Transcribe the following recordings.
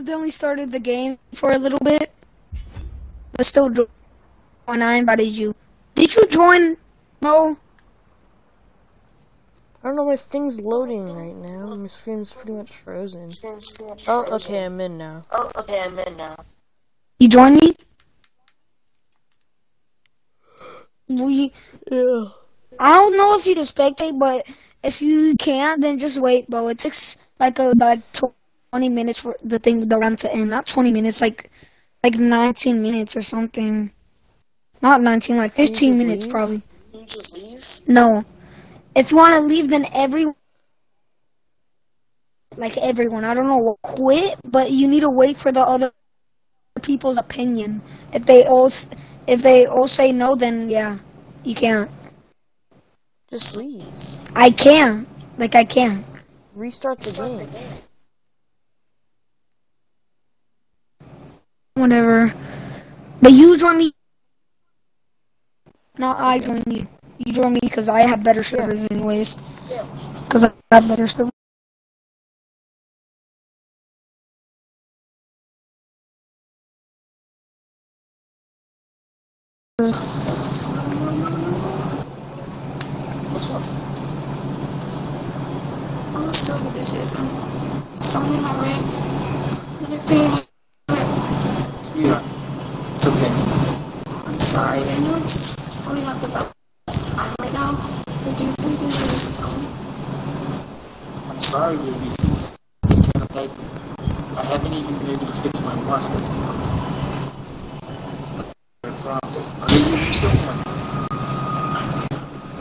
accidentally started the game for a little bit, but still when I invited you. Did you join? No. I don't know, my thing's loading right now. My screen's pretty much frozen. Oh, okay, I'm in now. Oh, okay, I'm in now. You join me? We. Yeah. I don't know if you can spectate, but if you can't, then just wait, bro. It takes like a like twenty minutes for the thing the round to end. Not twenty minutes, like like nineteen minutes or something. Not nineteen, like you fifteen just minutes leave? probably. You just leave? No. If you want to leave, then every like everyone. I don't know will quit, but you need to wait for the other people's opinion. If they all if they all say no, then yeah, you can't. Just leave. I can. Like I can. Restart the Start the game. Whatever. But you join me. Not I join you. You join me because I have better servers anyways. Because I have better servers. What's up? I'm gonna start with dishes. Starting in my room. The next thing I Yeah. It's okay. I'm sorry. I know it's probably not the best time right now. But do you think you can just um, I'm sorry, baby. Since you can't like, I haven't even been able to fix my watch that's broken. I promise. Are you even still playing?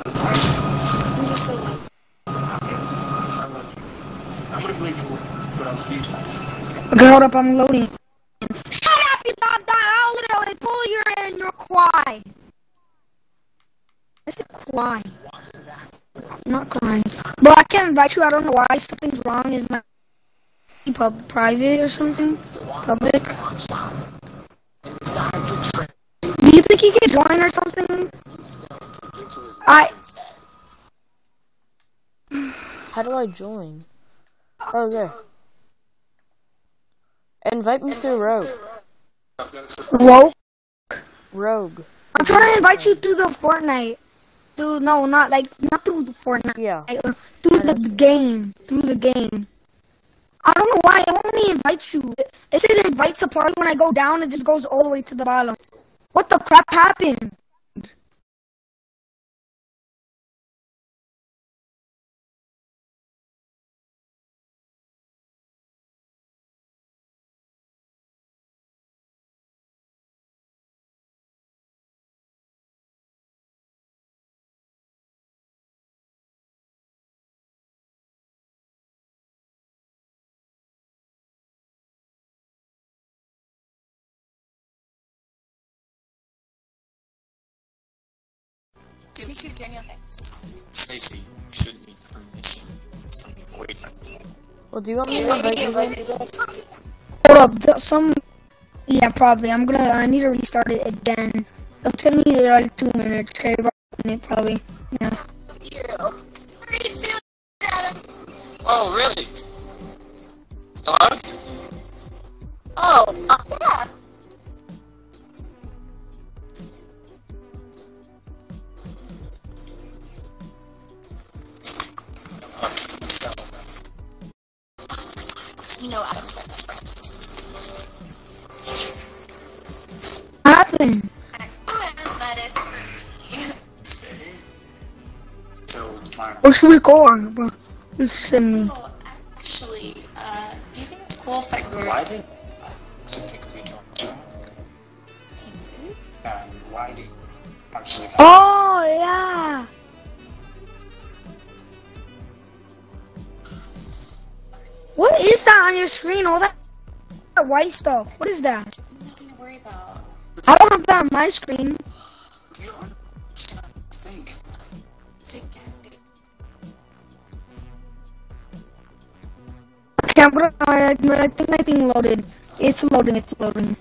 I'm just so like I love you. I'm gonna be late for work, but I'll see you tonight. Okay, hold up, I'm loading. Shut up, you dog! I'll literally pull your in your quai. I said quai. Not crying. Bro, I can't invite you. I don't know why. Something's wrong. Is my pub private or something? Public? And besides, it's straight Do you think you can join or something? to get to his I- How do I join? Oh, there. Invite me through Rogue. I've got a surprise. Whoa. Rogue. I'm trying to invite you through the Fortnite. Through no, not like not through the Fortnite. Yeah. Like, through the game. Through the game. I don't know why. It won't let me invite you. It says invite to party when I go down. It just goes all the way to the bottom. What the crap happened? Do we see Daniel thanks? Stacy, you should need permission. Some wait time. Well, do you want me to invite you then? Hold up. th- Some. Yeah, probably. I'm gonna. I need to restart it again. It'll take me like two minutes. Okay, about a minute probably. Yeah. Oh, really? Hello? Oh, uh, yeah. Should we call her, bro? You send me. Oh, actually, uh, do you think it's cool if I grew why did to pick a video and why did actually Oh yeah. What is that on your screen? All that that white stuff. What is that? Nothing to worry about. I don't have that on my screen. I, I think loaded. It's loading. It's loading.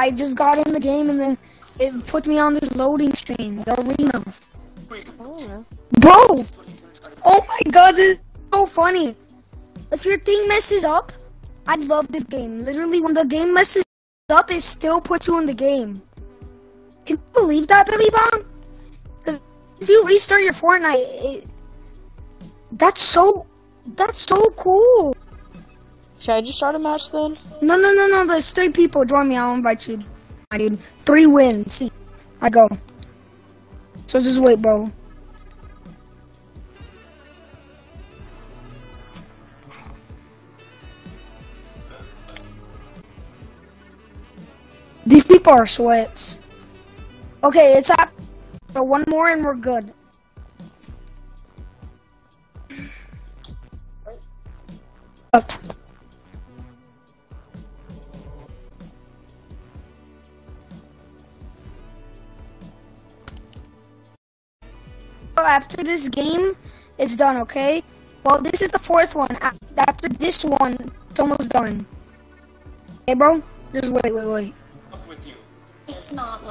I just got in the game and then it put me on this loading screen, the arena. Oh, Bro! Oh my god, this is so funny. If your thing messes up, I love this game. Literally, when the game messes up, it still puts you in the game. Can you believe that, Billy Bomb? Because if you restart your Fortnite, it, that's so that's so cool. Should I just start a match then? No, no, no, no. There's three people. Join me. I'll invite you. I Dude, three wins. I go. So just wait, bro. These people are sweats. Okay, it's up. So one more and we're good. Up. After this game, it's done, okay? Well, this is the fourth one. After this one, it's almost done. Hey, bro? Just wait, wait, wait. Up with you. It's not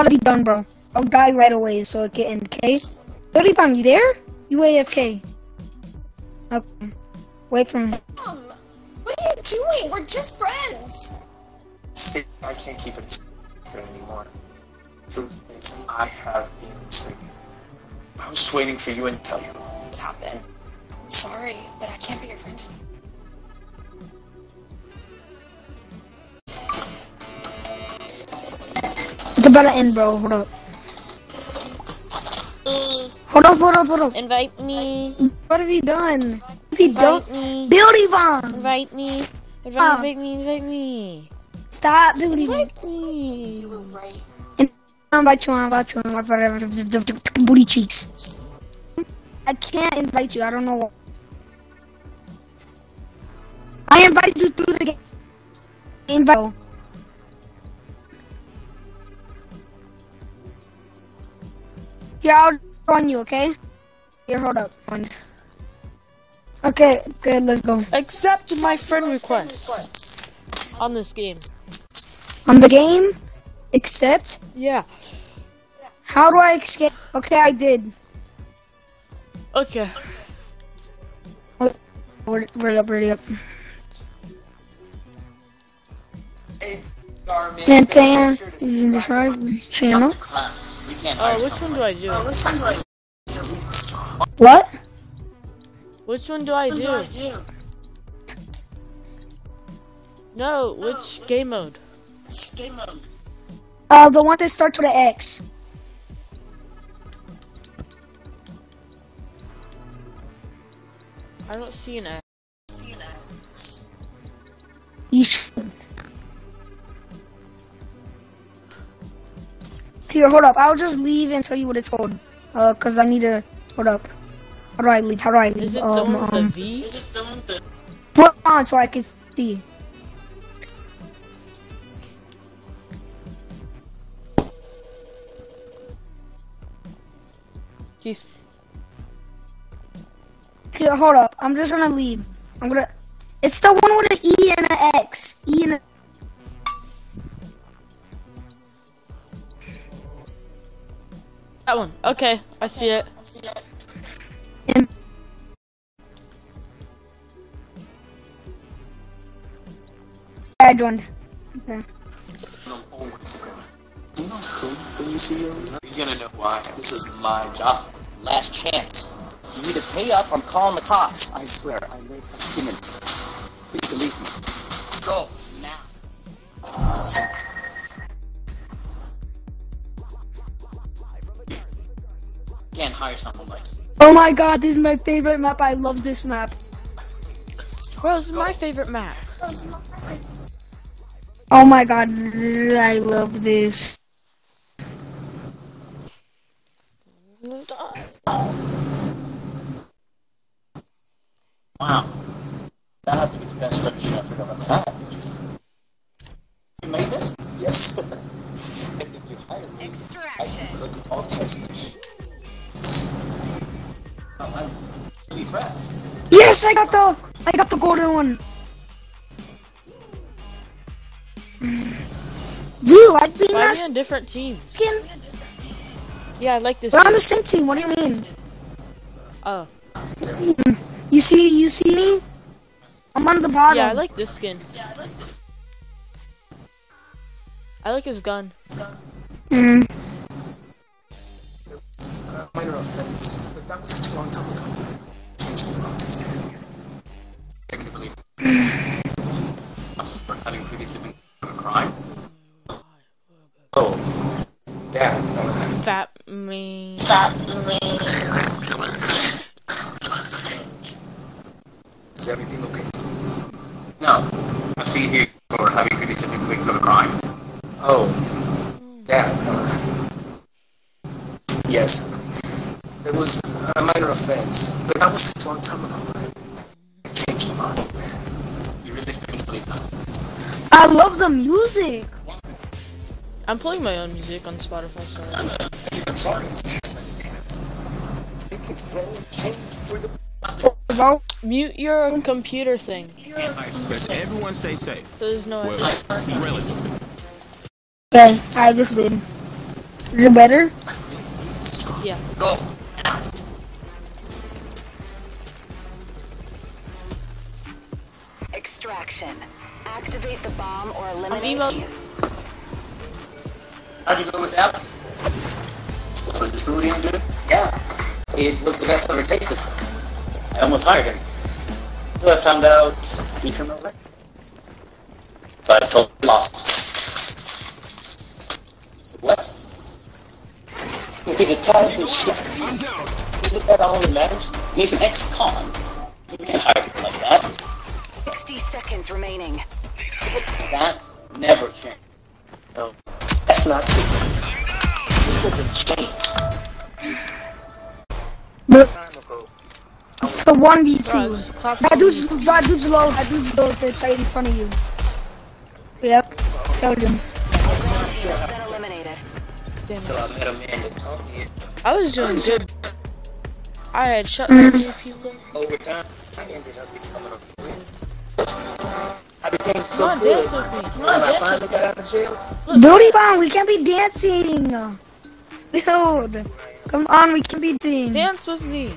up, it's about to be done, bro. I'll die right away so it can end, okay? Billy Bang, you there? You AFK. Okay. Wait for me. Mom, what are you doing? We're just friends. See, I can't keep it secret anymore. Truth is, I have feelings for you. I was just waiting for you and tell you. What happened? I'm sorry, but I can't be your friend anymore. It's about to end, bro. Hold up. Hold up, hold up, hold up. Invite me. What have to be done. Be done. Invite me. Billy Bang! Invite me. Ah. Invite me. Invite me. Stop, Billy Bang. Invite me. You. I'll invite you, I'll invite you, I'll invite you. Booty cheeks. I can't invite you, I don't know what. I invited you through the game. Invite. Here, I'll join you, okay? Here, hold up. One. Okay, good, let's go. Accept my friend request on this game. On the game, Accept? Yeah. how do I escape? Okay, I did. Okay. Hurry hurry up, hurry up. Hey, Garmin. Maintain using the shark channel. We can't Oh, which one do I do? What? Which one do I do? No, which game mode? Uh, the one that starts with an X. I don't see an X. You should. Here, hold up. I'll just leave and tell you what it's called. Uh, cause I need to. Hold up. How do I leave? How do I leave? Is it um, done with the um, V? put on so I can see. Jeez. Here, hold up. I'm just gonna leave. I'm gonna. It's the one with an E and an X. E and a. That one. Okay, I see it. I joined. Okay. No, always good. Do you know who when you see him? He's gonna know why. This is my job. Last chance. You either pay up or I'm calling the cops. I swear, I live human. Please believe me. Hire someone like you. Oh my god, this is my favorite map. I love this map. Bro, this is my favorite map. Oh my god, I love this. Wow. Yes, I got the I got the golden one. You, I've been Why are we on different teams? skin. Yeah, I like this. We're on the same team. What do you mean? Oh, You see, you see me? I'm on the bottom. yeah, I like this skin. I like his gun. Mm. Having previously a crime. Oh, yeah. Uh, Fat me. is everything okay? No. I see here for having previously a crime. Oh. Uh, yes. It was a minor offense, but that was such a long time ago. It changed the law since then. You really expect me to believe that? I love the music. I'm playing my own music on Spotify. Sorry. I'm sorry. It's just my dance. It can grow and change for the Bro, Mute your computer thing. Everyone stay safe. So there's no. Well, relative. okay, I just did. Is it better? Yeah. Go! Activate the bomb or eliminate emo- these. How'd you go with that? Was the food any good? Yeah. It was the best I've ever tasted. I almost hired him. Until I found out he criminal record. So I totally lost. What? If he's a talented chef, isn't that all that matters? He's an ex-con. You can't hire people like that. 60 seconds remaining. That never changed. No, that's not true. People can change. But it's the one v Bro, two. just clap That some- dude's that dude's low. That dude's low. They're right in front of you. Yep. Tell him. Has been eliminated. Damn it. I met a man that taught me I was doing good. I had shut mm. down people. over time. I ended up becoming a win. I became Come on, good. dance with me. Come When on, I finally with got out of jail, me. Duty bomb, we can't be dancing. Dude, come on, we can be dancing. Dance with me.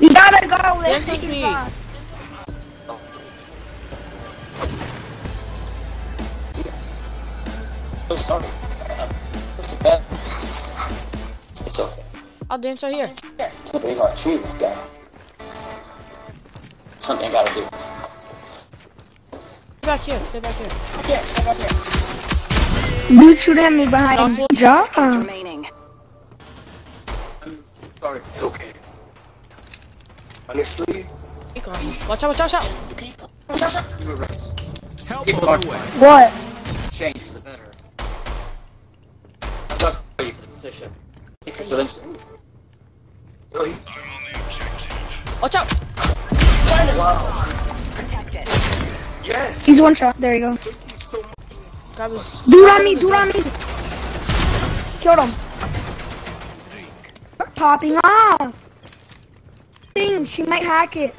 We gotta go. Let's Dance with me. back. so sorry. Uh, It's bad. It's okay. I'll dance right here. It's a tree like that. Something I gotta do. Stay back here. Stay back here. Yeah, stay right here. Dude, shoot at me behind. Not Job. Remaining. I'm sorry. It's okay. Honestly, Keep on. Watch out, watch out, watch out. You were right. Help Keep on going. the way. What? He's one shot. There you go. Thank you. Grab his. Dude on me, dude on me. Killed him. Start popping off. Thing, she might hack it.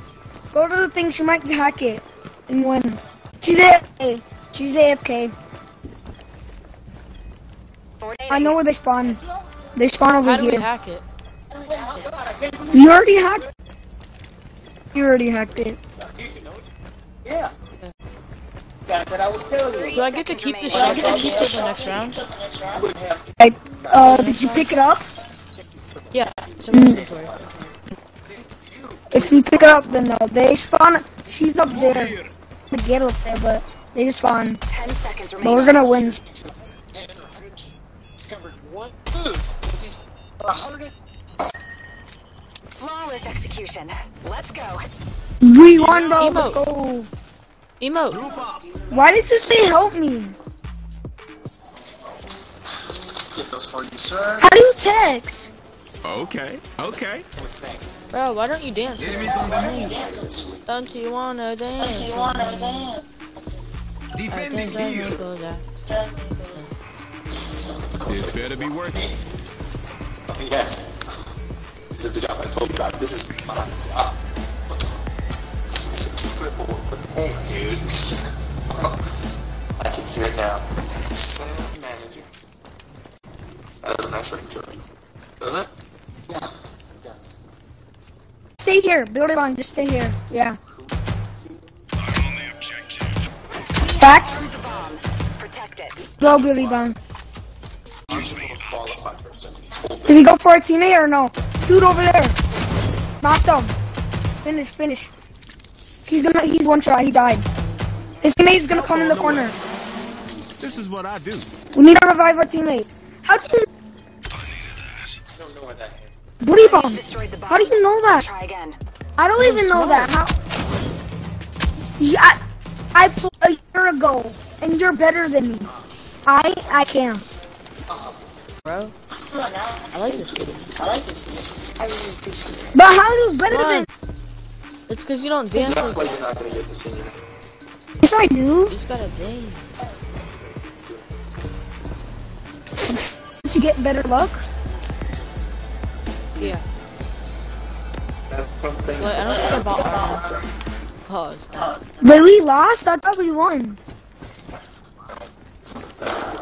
Go to the thing, she might hack it. And win. She's AFK. She's AFK. I know where they spawn. They spawn over How do we here. hack it? You already hacked it. You already hacked it. Yeah. That, that I was telling you. Do I get to keep the shotgun until the next round? I wouldn't have Like, uh, did you pick it up? Yeah. It's in my inventory. If you pick it up, then no. They spawn. She's up there. The gate up there, but they just spawn. 10 seconds But we're gonna win. discovered one food. which is a hundred. Flawless execution. Let's go. We won, bro. Let's go. Emote. Why did you say help me? Get those for you, sir. How do you text? Okay, okay. What's? Bro, why don't you dance? Enemies on the move. Don't you wanna dance? Don't you wanna dance? Defending dance, here. go. This better be working. Yes. This is the job I told you about. This is my job. Triple with hey, dude. I can hear it now. Sam manager. That has a nice ring to it. Doesn't it? Yeah, it does. Stay here. Build it on. Just stay here. Yeah. Facts. Go, Billy holding. Did we go for a teammate or no? Dude over there. Knocked him. Finish, finish. He's gonna, he's one shot. He died. His teammate's gonna come in the corner. This is what I do. We need to revive our teammate. How do you, I don't know where that is. Booty bomb? Destroyed the bomb. How do you know that? Try again. I don't even know that. How? Yeah, I, I played a year ago, and you're better than me. I, I can. Bro. I like this game. I like this. But how do you better Come than? On. It's cause you don't dance. That's You why you're not gonna get the senior. Yes, I do. just gotta dance. Did you get better luck? Yeah. Wait, I don't think I bought right now. Pause. Wait, we lost. I thought we won.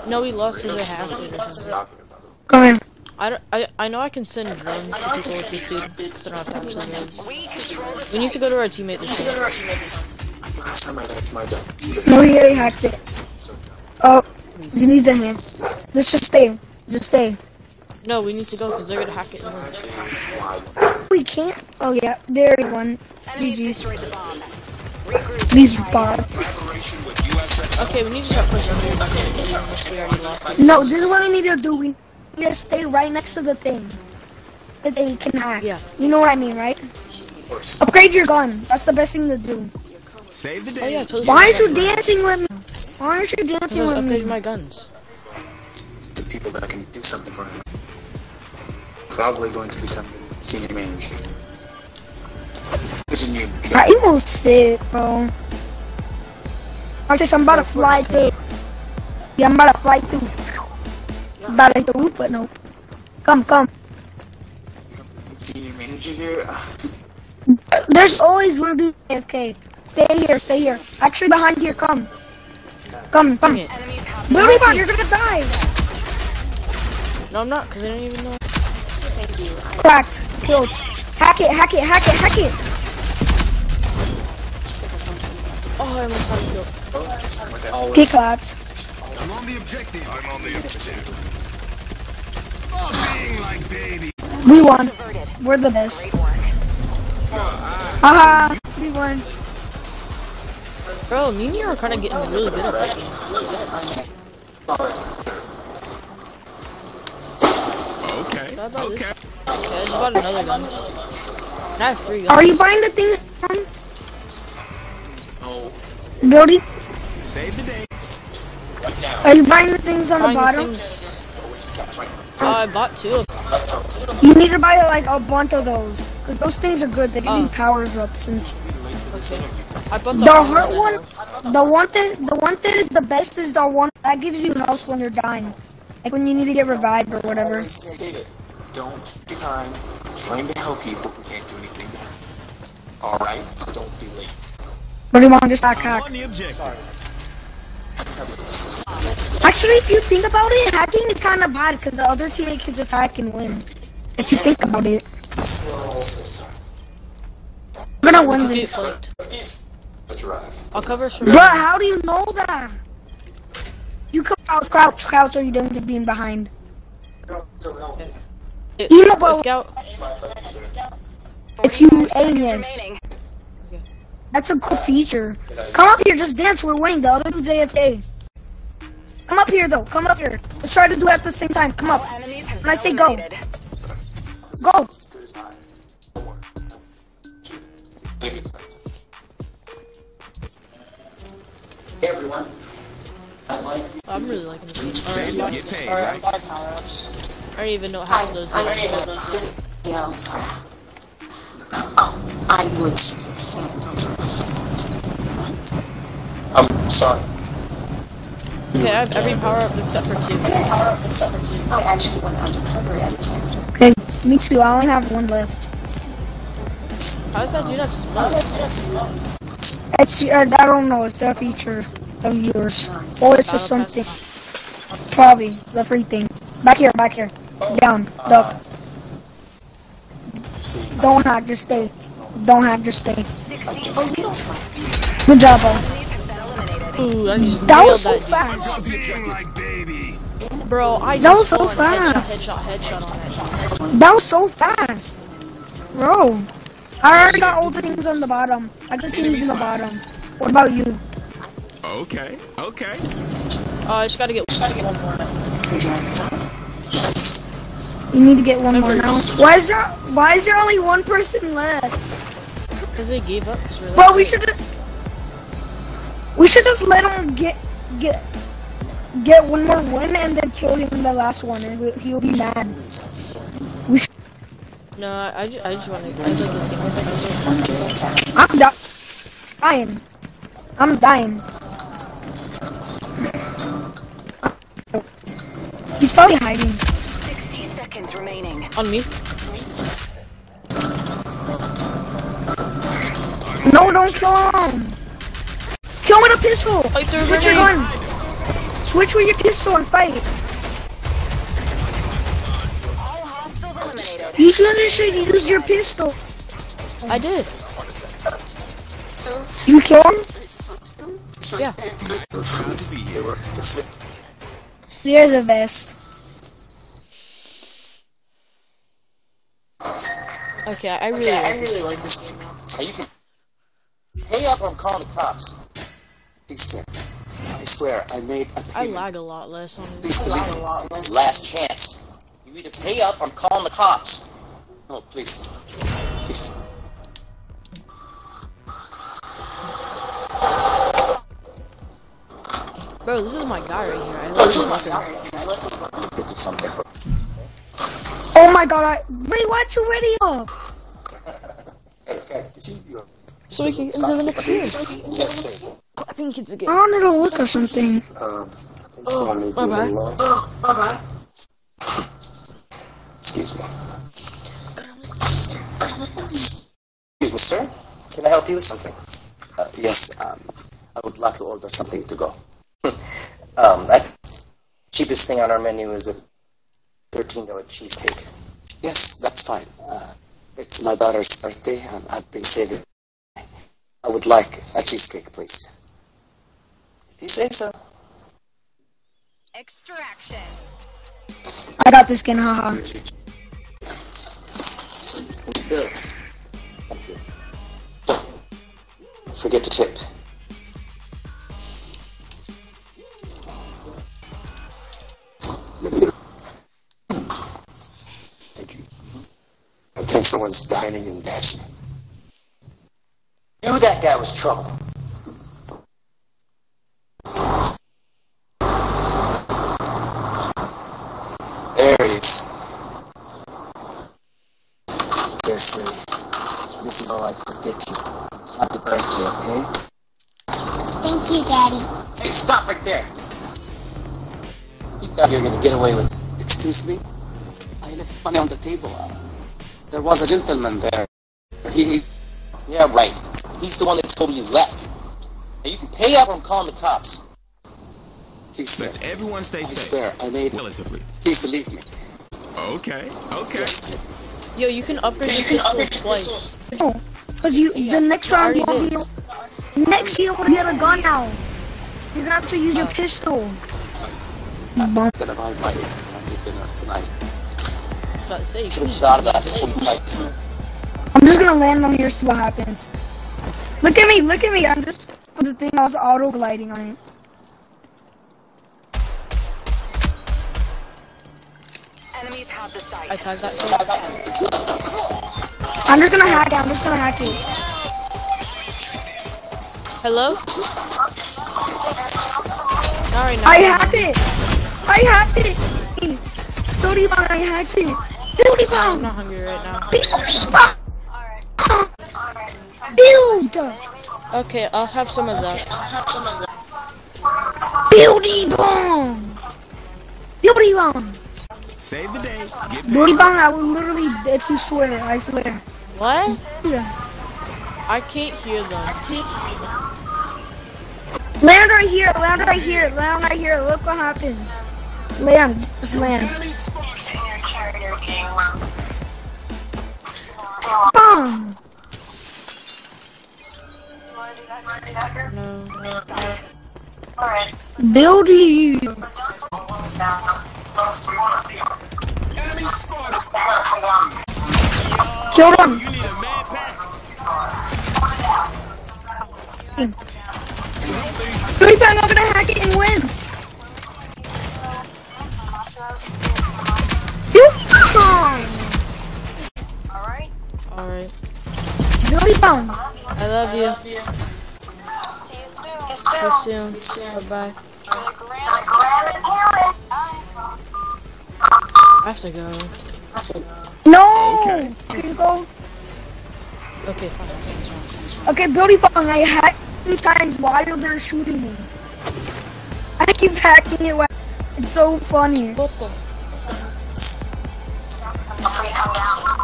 No, we lost to the half or something. Talking about it. Come here. I, don't- I, I know I can send drones to people with this dude, because I don't have time to send drones. We control the We need to go to our teammate this time. Last time I that's my job. No, he already hacked it. Oh, you need the hand. Just, just stay. Just stay. No, we need to go because they're gonna hack it. and win. We can't. Oh yeah, there we won. enemies GG's. destroyed the bomb. These Try bar. Collaboration with USF. Okay, we need to start pushing. We already lost. No, this is what we need to do. We need to stay right next to the thing that they can hack. Yeah. You know what I mean, right? Upgrade your gun. That's the best thing to do. Save the Oh day. yeah, totally. Why aren't you dancing with me? Why aren't you dancing with upgraded me? my guns. To people that I can do something for him. Probably going to become the senior manager. There's a new. I almost sick, bro. I'm just, I'm about to fly through. Yeah, I'm about to fly through. About to hit the roof, but nope. Come, come. Senior manager here. There's always one dude AFK. Stay here, stay here. Actually, behind here, come. Come, come. Dang it. Enemies have you're gonna die. No, I'm not, because I don't even know. Thank you. Cracked. Killed. Hack it, hack it, hack it, hack it. Oh, I almost had a kill. Like I Get always. clapped. I'm on the objective. I'm on the objective. Oh, being like baby. We won. We're the best. Great work. Haha. We won. Bro, me and you are kind of getting really good at that game. Okay. How this? Okay. Yeah, I just bought another gun. I have three guns. Are you buying the things? No. Billy, Save the day. Are you buying the things on the Buying the bottom? Things- Oh, I bought two of them. You need to buy like a bunch of those. Because those things are good. They give you Oh. powers up and stuff. Be late to this interview. I bought the, The hurt one, the one thing, the one that is the best is the one that gives you health when you're dying, like when you need to get revived or whatever. Don't waste your time trying to help people who can't do anything. Alright? So don't be late. But you want just got I'm hacked. On the objective. Actually, if you think about it, hacking is kind of bad because the other teammate can just hack and win. If you think about it, So, so sorry. we're gonna win this. drive. I'll cover some. Bruh, how do you know that? You come out, crouch, crouch, or you don't get being behind. It, You know, bro. If you aim this, that's a cool feature. Come up here, just dance. We're winning. The other dude's AFK. Come up here though. Come up here. Let's try to do it at the same time. Come up. When I been say go. Go. As good as mine. Don't worry. Thank you. Hey everyone. I like I'm really liking this. Save Alright, and get paid, Alright, five power-ups. I don't even know half of those. I'm things. ready to those. Yeah. Oh, I would shake your hand. Those are my hands. I'm sorry. Okay, I have every power up except for two. Power up except for two. I actually went undercover as a tender. Okay, me too. I only have one left. How does that dude have smoke? It's uh, I don't know. It's a feature of yours, or it's just something. Probably the free thing. Back here, back here. Down, duck. Don't hack, just stay. Don't hack, just stay. Good job, bro. Ooh, I just That was so that fast. Being like baby. dude. Bro, I That was so saw an headshot, fast. headshot, headshot that. That was so fast, bro. I already got all the things on the bottom. I got things in the bottom. What about you? Okay, okay. Oh, I just gotta get. One more now. You need to get one more now. Why is there? Why is there only one person left? Because they gave up. It's really Bro, we should just. We should just let him get get get one more win and then kill him in the last one, and we- he'll be mad. We should, No, I, I just, I just want to. I like I'm di- dying. I'm dying. He's probably hiding. 60 seconds remaining. On me. No, don't kill him. Pistol. Fight through Switch your gun. Switch with your pistol and fight. All hostiles eliminated. You should should use your pistol. I did. You kill him? Yeah. They're the best. Okay, I really. Yeah, I like it. really like this game now. Are you can pay up or I'm calling the cops. Please. I swear, I made a I payment. lag a lot less on Please this. believe me. Last chance. You either pay up or I'm calling the cops. No, please. Please. Bro, this is my guy right here. I love this weapon. Get you something. Oh my god, I wait, why'd you ready up? In fact, did you? you So we can get into the next game. yes, sir. Clapping kids I again. wanted to look at something. Um, I think someone may be my a bad. little lost. Oh, bye-bye. Excuse me. Excuse me, sir. Can I help you with something? Uh, yes, um, I would like to order something to go. um, that cheapest thing on our menu is a $13 cheesecake. Yes, that's fine. Uh, it's my daughter's birthday, and I've been saving. I would like a cheesecake, please. If you say so. Extraction. I got this skin, haha. Bill. Thank you. Don't forget to tip. Thank you. I think someone's dining and dashing. Knew that guy was trouble. There he is. Dear this is all I could get you. Happy birthday, okay? Thank you, Daddy. Hey, stop right there! You thought you were gonna get away with it. Excuse me? I left money on the table. Uh, there was a gentleman there. He, he- Yeah, right. He's the one that told me you left. Now you can pay up or I'm calling the cops. Please, sir. Let's everyone stay I safe. swear, I made... Relatively. Please believe me. Okay, okay. Yes. Yo, you can upgrade your pistol twice. Oh, cause you the next round you already won't did. be next you won't get a gun now. You're gonna have to use your uh. pistol. Bum. I'm gonna buy my dinner tonight. About to say, you Should can have thought of that before you fight. I'm just gonna land on here, see what happens. Look at me, look at me. I'm just the thing I was auto gliding on it. Enemies have the I tagged that thing. I'm just gonna hack it. I'm just gonna hack it. Hello? Not right now. I hacked it. I hacked it. Billy Bong, I hacked it. Billy I'm not hungry right now. Build. Okay, I'll have some of that. Billy Bong. Billy Bong. Save the day. Get Billy Bong, I will literally, if you swear, I swear. What? Yeah. I can't hear them. Land right here, land right here, land right here. Look what happens. Land, just land. Bong. No. Building. Kill them. You need a man pack. Billy Bang, I'm gonna hack it and win. You Bang. Alright. Billy Bang. I love you. See you soon. Bye bye. I have to go. No. Can you go? Okay, fine. It's fine, it's fine. Okay, Billy Bong, I hacked two times while they're shooting me. I keep hacking it. while- It's so funny. What the?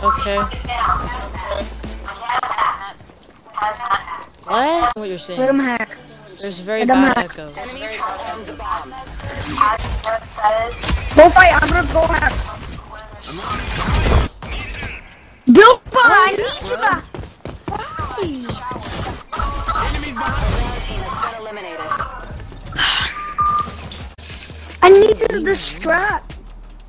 Okay. What? What you're saying? Let him hack. There's very Let 'em bad hack. echo. Enemies have the bomb. Go fight. I'm gonna go hack. Bill Bong, I need you back. Why? Enemies behind. Red team has been eliminated. I needed the strap.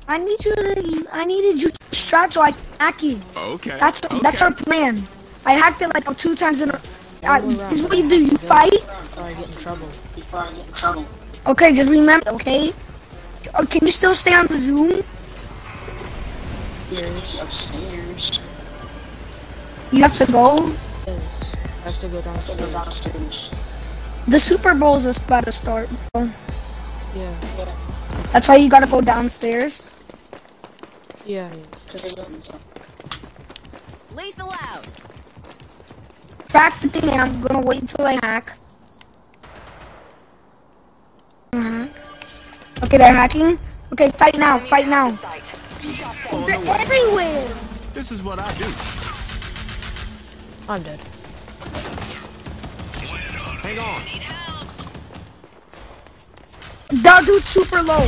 I need you to. I needed you to strap so I can hack you. Okay. That's okay. that's our plan. I hacked it like two times in a. Uh, One this is what you do. You fight. Or I get in trouble. Okay, just remember. Okay. Uh, Can you still stay on the Zoom? Upstairs. You have to go. Yes. I have to go downstairs. The Super Bowl is about to start. bro. Yeah. That's why you gotta go downstairs. Yeah. Lethal out. Track the thing, and I'm gonna wait until I hack. Uh-huh. Okay, they're hacking. Okay, fight now, fight now. Sight. They're everywhere. This is what I do. I'm dead. Hang on. That dude's super low.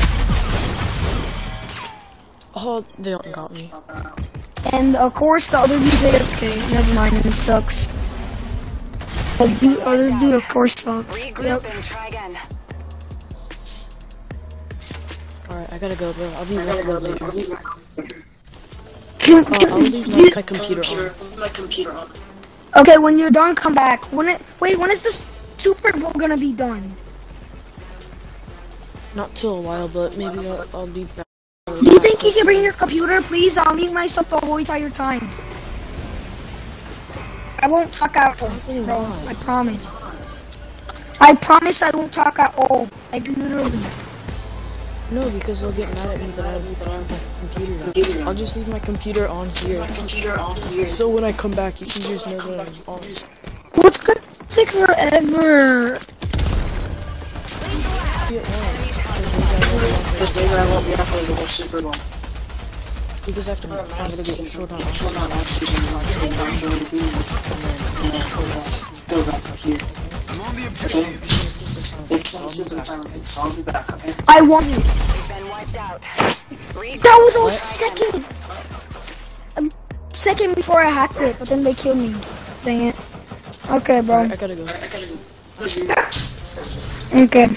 Oh, they don't got me. And of course, the other dude's AFK. Never mind, it sucks. The dude, other dude, of course, sucks. Regroup Yep. and try again. Alright, I gotta go, bro. I'll be back later. Can, Uh, can, I'll leave do- my computer on. okay, when you're done, come back. When it, wait, when is this Super Bowl gonna be done? Not till a while, but maybe I'll, I'll be back. Do you think you can bring your computer, please? I'll mute myself the whole entire time. I won't talk at all, bro. I promise. I promise I won't talk at all. Like literally. No, because they'll get mad at me that I leave my computer on. I'll just leave my computer on here. So when I come back, you can just know that I'm on. What's gonna take forever? Get on. Because after I'm gonna get short on I'm on I won. They've been wiped out. That was a second. A second before I hacked it, but then they killed me. Dang it. Okay, bro. I gotta go. Okay.